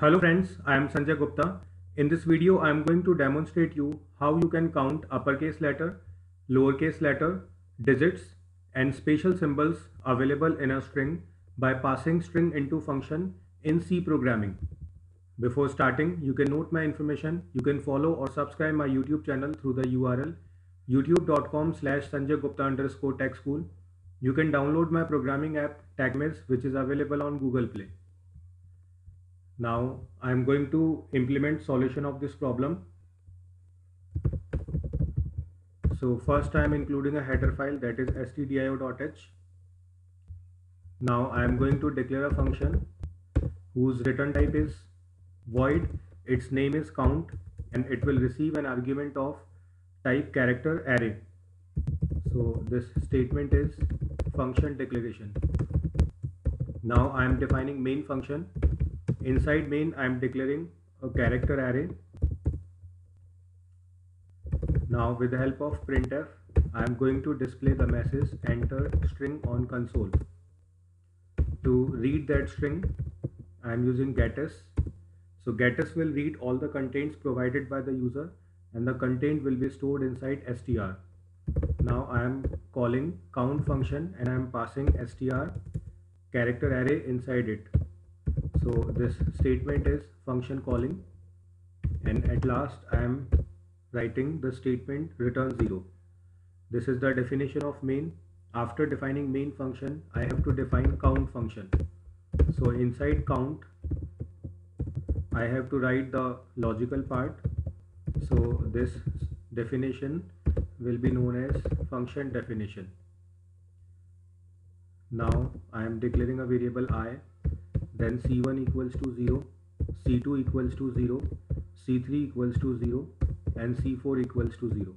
Hello friends, I am Sanjay Gupta. In this video, I am going to demonstrate you how you can count uppercase letter, lowercase letter, digits and special symbols available in a string by passing string into function in C programming. Before starting, you can note my information. You can follow or subscribe my YouTube channel through the URL youtube.com slash Sanjay Gupta underscore tech school. You can download my programming app TechImage which is available on Google Play. Now I am going to implement solution of this problem. So first I am including a header file that is stdio.h. Now I am going to declare a function whose return type is void, its name is count and it will receive an argument of type character array. So this statement is function declaration. Now I am defining main function inside main I am declaring a character array. Now with the help of printf I am going to display the message enter string on console. To read that string I am using gets so gets will read all the contents provided by the user and the content will be stored inside str now I am calling count function and I am passing str character array inside it so this statement is function calling. And at last I am writing the statement return 0 this is the definition of main. After defining main function I have to define count function. So inside count I have to write the logical part. So this definition will be known as function definition. Now I am declaring a variable i then c1 equals to 0 c2 equals to 0 c3 equals to 0 and c4 equals to 0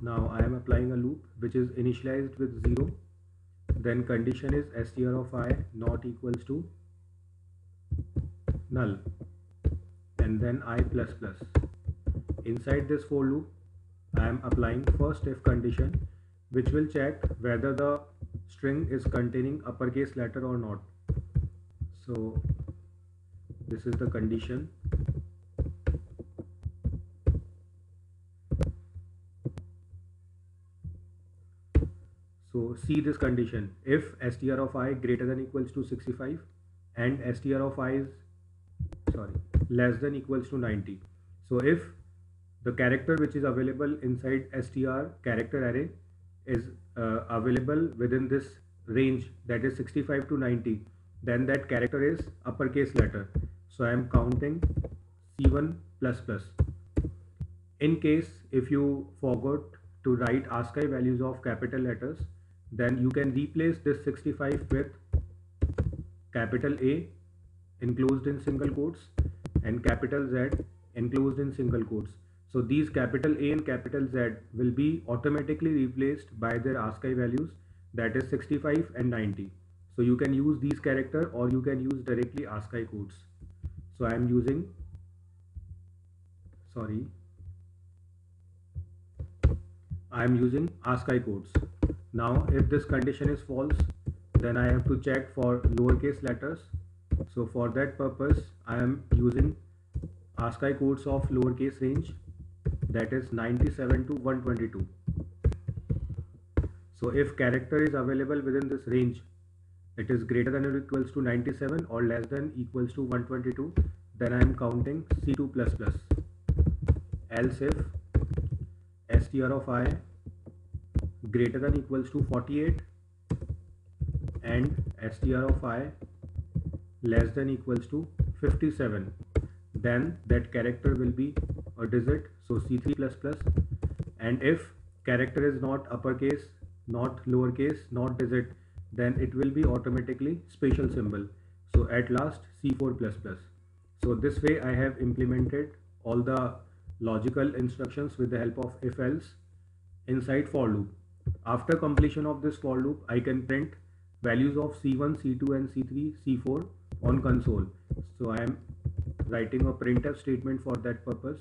now I am applying a loop which is initialized with 0 then condition is str of i not equals to null. And then i plus plus. Inside this for loop I am applying first if condition which will check whether the string is containing uppercase letter or not. So this is the condition. So see this condition. If str of i greater than equals to 65 and str of i is sorry less than equals to 90 so if the character which is available inside str character array is uh, available within this range that is 65 to 90 then that character is uppercase letter. So I am counting C1 plus plus. In case if you forgot to write ASCII values of capital letters then you can replace this 65 with capital A enclosed in single quotes and capital Z enclosed in single quotes so these capital A and capital Z will be automatically replaced by their ASCII values that is 65 and 90 so you can use these character or you can use directly ASCII codes. So I am using sorry I am using ASCII codes. Now if this condition is false then I have to check for lowercase letters. So for that purpose I am using ASCII codes of lowercase range that is 97 to 122 so if character is available within this range it is greater than or equals to 97 or less than equals to 122 then I am counting C2 plus plus. Else if str of i greater than equals to 48 and str of i less than equals to 57 then that character will be a digit so c3 plus plus. And if character is not uppercase not lowercase not digit then it will be automatically special symbol. So at last c4 plus plus. So this way i have implemented all the logical instructions with the help of if else inside for loop. After completion of this for loop i can print values of c1 c2 and c3 c4 on console. So i am writing a printf statement for that purpose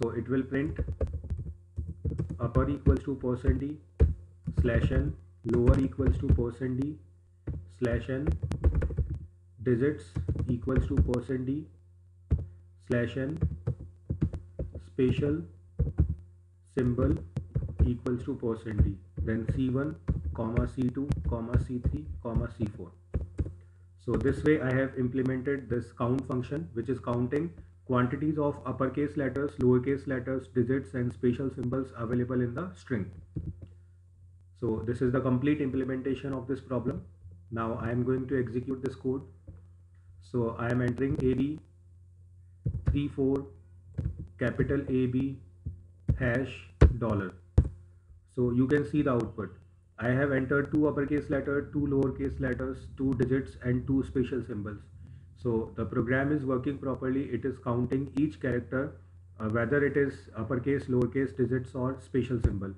so it will print upper equals to percent d slash n lower equals to percent d slash n digits equals to percent d slash n spatial symbol equals to percent d. Then c1 comma c2 comma c3 comma c4 so this way I have implemented this count function which is counting quantities of uppercase letters, lowercase letters, digits and special symbols available in the string. So this is the complete implementation of this problem. Now I am going to execute this code. So I am entering AB 34 capital AB hash dollar. So you can see the output. I have entered two uppercase letters, two lowercase letters, two digits and two special symbols. So the program is working properly. It is counting each character, uh, whether it is uppercase, lowercase, digits or special symbol.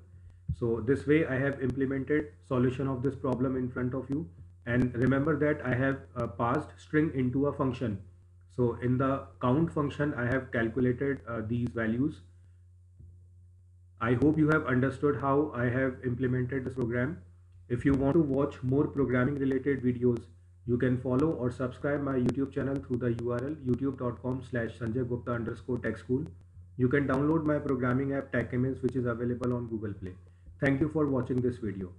So this way I have implemented solution of this problem in front of you. And remember that I have uh, passed string into a function. So in the count function, I have calculated uh, these values I hope you have understood how I have implemented this program. If you want to watch more programming related videos, you can follow or subscribe my YouTube channel through the URL youtube.com slash Sanjay Gupta underscore tech school. You can download my programming app TechImage which is available on Google Play. Thank you for watching this video.